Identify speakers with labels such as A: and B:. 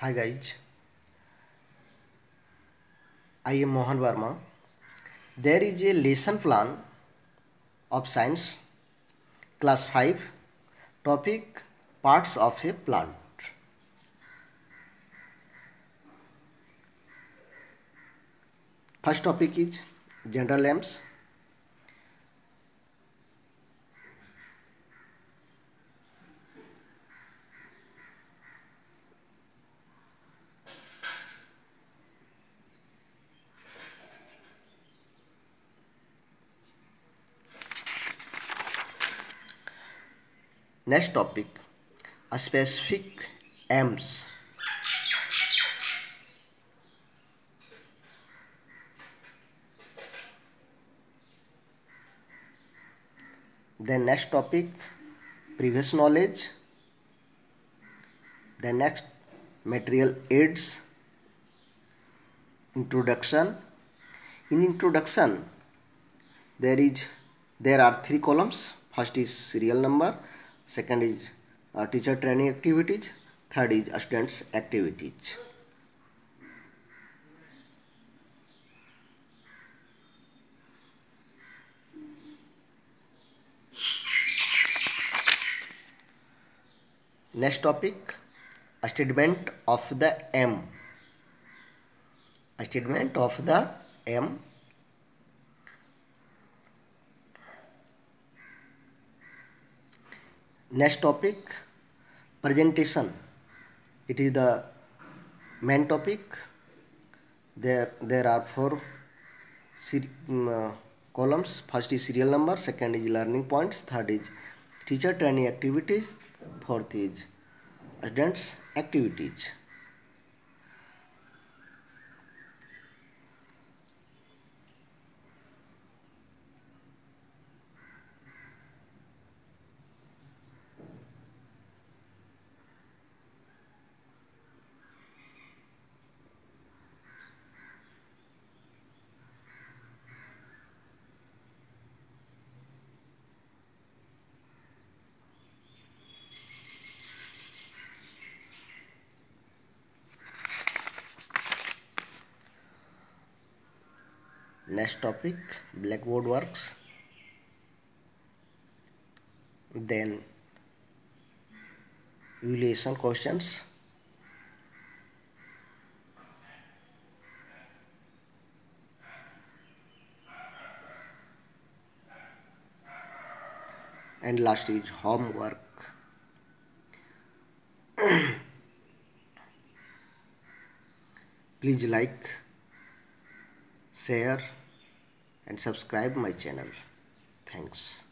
A: Hi guys, I am Mohan Verma. There is a lesson plan of science class 5 topic parts of a plant. First topic is general aims. Next topic, specific aims. Then next topic, previous knowledge. Then next, material aids. Introduction. In introduction, there are three columns. First is serial number, second is uh, teacher training activities third is uh, students activities next topic a statement of the m a statement of the m Next topic, presentation. It is the main topic. There are four mm, uh, columns. First is serial number, second is learning points, third is teacher training activities, fourth is students activities. Next topic, blackboard works. Then evaluation questions. And last is homework. Please like, share and subscribe my channel. Thanks.